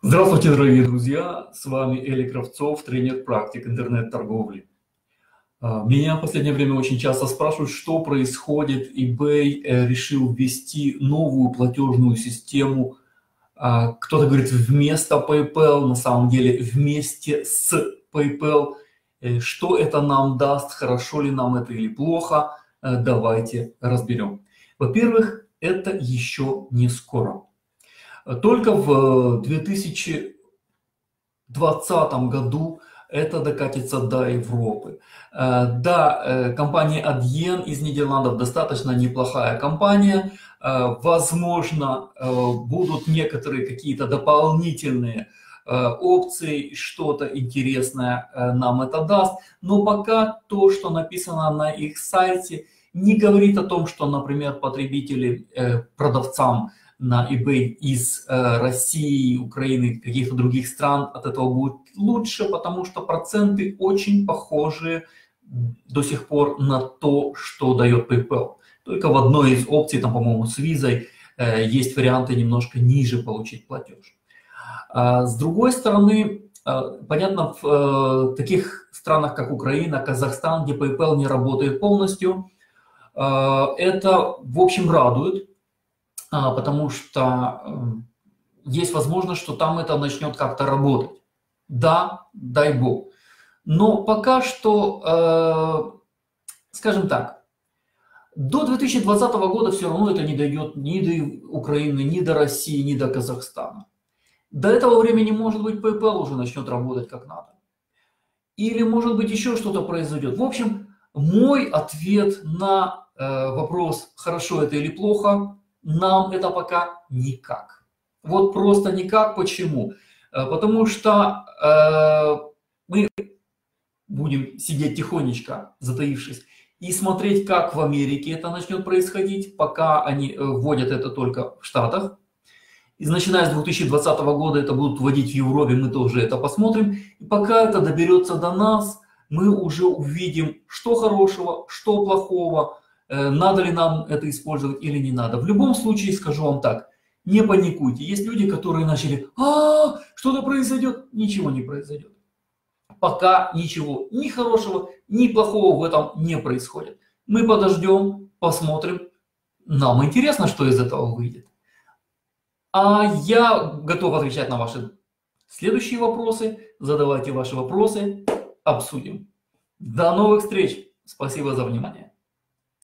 Здравствуйте, дорогие друзья! С вами Эли Кравцов, тренер-практик интернет-торговли. А, меня в последнее время очень часто спрашивают, что происходит. eBay э, решил ввести новую платежную систему. А, кто-то говорит вместо PayPal, на самом деле вместе с PayPal. Э, что это нам даст, хорошо ли нам это или плохо, э, давайте разберем. Во-первых, это еще не скоро. Только в 2020 году это докатится до Европы. Э, да, э, компания Adyen из Нидерландов достаточно неплохая компания. Э, возможно, будут некоторые какие-то дополнительные опции, что-то интересное нам это даст. Но пока то, что написано на их сайте, не говорит о том, что, например, потребители продавцам на eBay из э, России, Украины, каких-то других стран от этого будет лучше, потому что проценты очень похожи до сих пор на то, что дает PayPal. Только в одной из опций, там, по-моему, с визой, э, есть варианты немножко ниже получить платеж. А с другой стороны, э, понятно, в таких странах, как Украина, Казахстан, где PayPal не работает полностью, это, в общем, радует, потому что эм, есть возможность, что там это начнет как-то работать. Да, дай бог. Но пока что, э, скажем так, до 2020 года все равно это не дойдет ни до Украины, ни до России, ни до Казахстана. До этого времени, может быть, PayPal уже начнет работать как надо. Или, может быть, еще что-то произойдет. В общем, мой ответ на э, вопрос, хорошо это или плохо, нам это пока никак. Вот просто никак. Почему? Э, потому что э, мы будем сидеть тихонечко, затаившись, и смотреть, как в Америке это начнет происходить, пока они э, вводят это только в Штатах. И начиная с 2020 года это будут вводить в Европе, мы тоже это посмотрим. И пока это доберется до нас, мы уже увидим, что хорошего, что плохого, надо ли нам это использовать или не надо. В любом случае скажу вам так, не паникуйте. Есть люди, которые начали, а, что-то произойдет, ничего не произойдет. Пока ничего ни хорошего, ни плохого в этом не происходит. Мы подождем, посмотрим. Нам интересно, что из этого выйдет. А я готов отвечать на ваши следующие вопросы. Задавайте ваши вопросы, обсудим. До новых встреч. Спасибо за внимание.